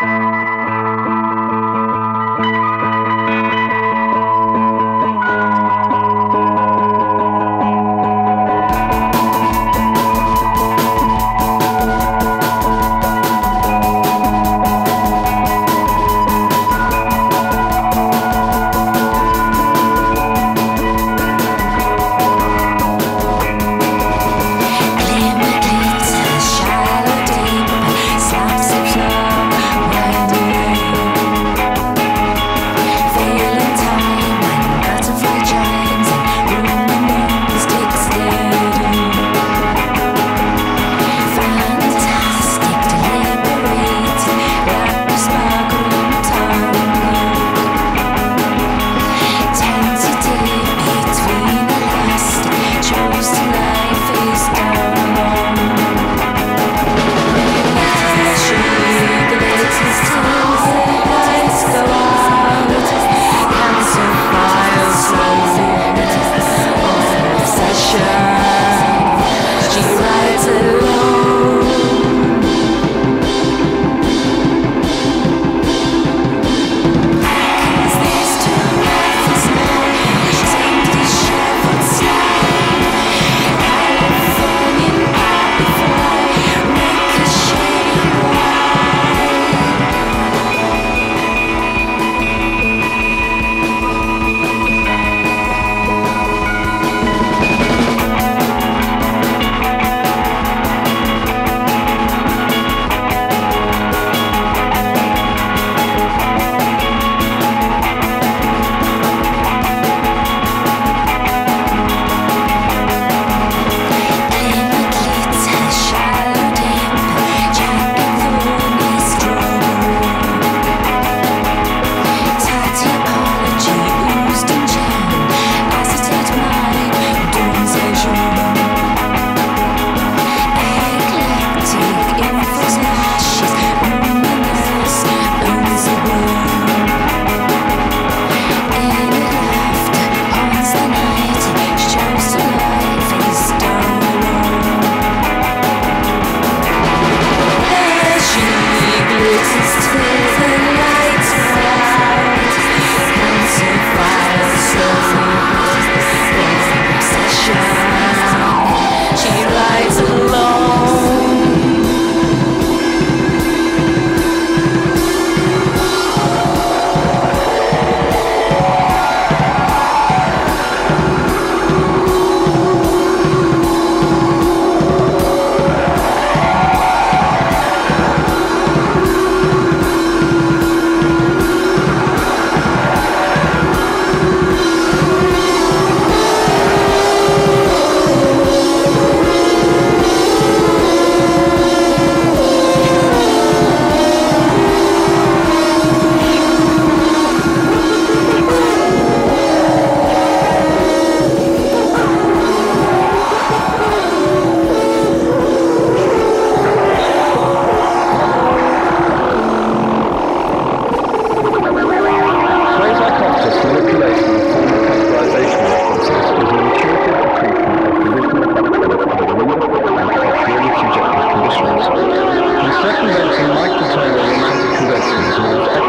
Bye. trying to romantic connection.